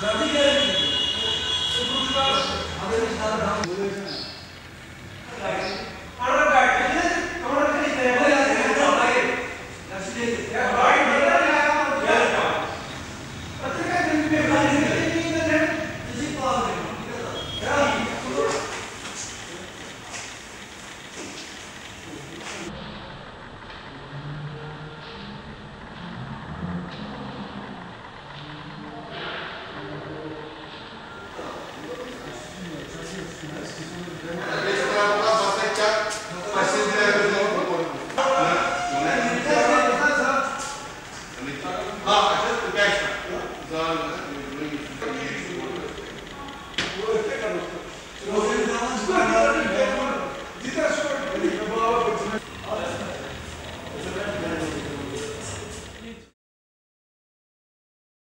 द्रवीकरण सुदूर हमें Gracias.